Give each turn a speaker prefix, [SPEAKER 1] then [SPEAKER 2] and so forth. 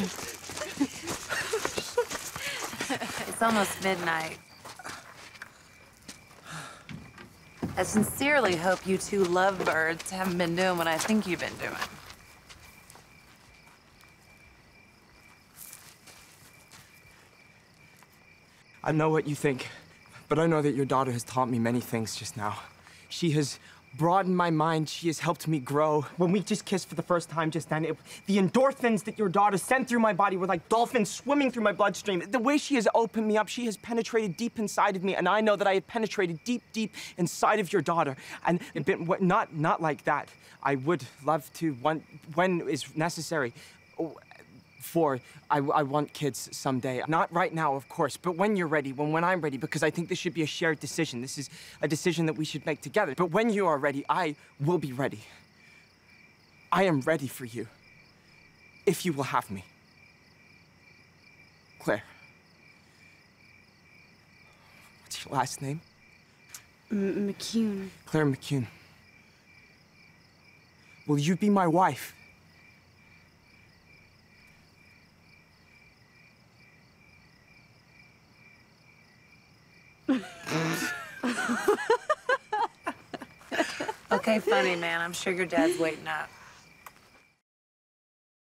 [SPEAKER 1] it's almost midnight. I sincerely hope you two lovebirds haven't been doing what I think you've been doing.
[SPEAKER 2] I know what you think, but I know that your daughter has taught me many things just now. She has broadened my mind. She has helped me grow. When we just kissed for the first time just then, it, the endorphins that your daughter sent through my body were like dolphins swimming through my bloodstream. The way she has opened me up, she has penetrated deep inside of me, and I know that I have penetrated deep, deep inside of your daughter. And been, not, not like that. I would love to, when, when is necessary, oh, for I, I, want kids someday. Not right now, of course, but when you're ready, when, when I'm ready, because I think this should be a shared decision. This is a decision that we should make together. But when you are ready, I will be ready. I am ready for you, if you will have me. Claire. What's your last name?
[SPEAKER 3] M McCune.
[SPEAKER 2] Claire McCune. Will you be my wife?
[SPEAKER 1] okay, funny man. I'm sure your dad's waiting up.